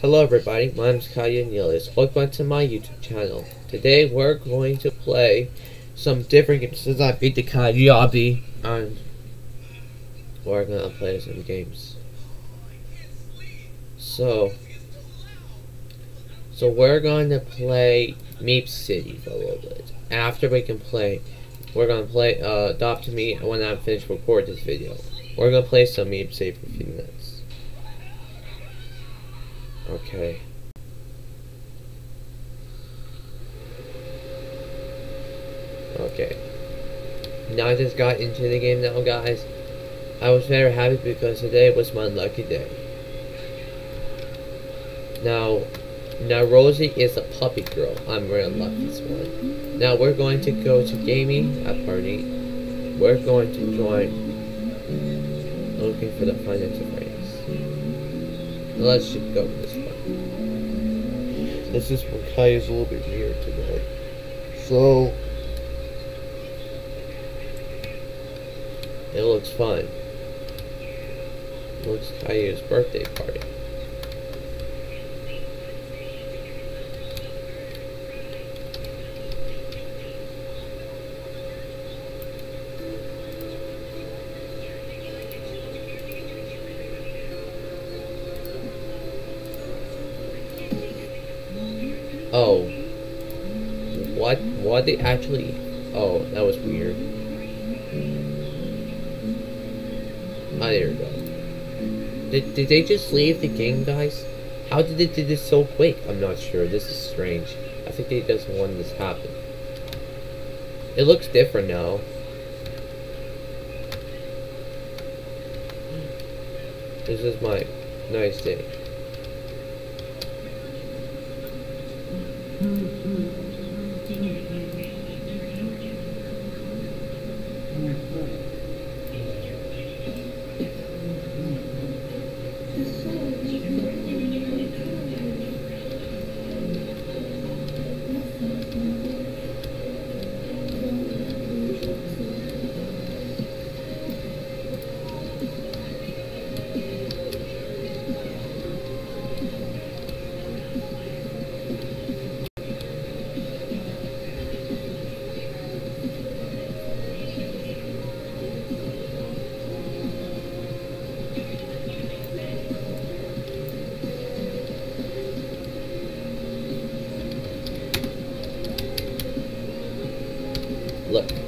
Hello everybody, my name is Kaya Nealis. Welcome to my YouTube channel. Today we're going to play some different games since I beat the Kayabi and we're gonna play some games. So so we're going to play MeepCity for a little bit. After we can play we're gonna play uh Adopt Me when I finish recording this video. We're gonna play some MeepCity for a few minutes. Okay. Okay. Now I just got into the game now, guys. I was very happy because today was my lucky day. Now, now Rosie is a puppy girl. I'm very lucky this one. Now we're going to go to gaming at party. We're going to join looking for the financial race. Let's just go with this one. This is when Kaya's a little bit weird today. So it looks fun. It looks Kaya's birthday party. Oh. What? What they actually... Oh, that was weird. Ah, there we go. Did, did they just leave the game, guys? How did they do this so quick? I'm not sure. This is strange. I think they doesn't want this to happen. It looks different now. This is my nice day. Mm-hmm. だ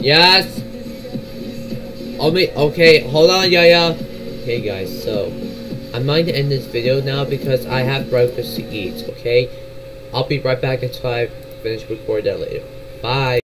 Yes. Oh me. Okay, hold on, Yaya. Okay, guys. So, I'm going to end this video now because I have breakfast to eat. Okay. I'll be right back until I finish recording that later. Bye.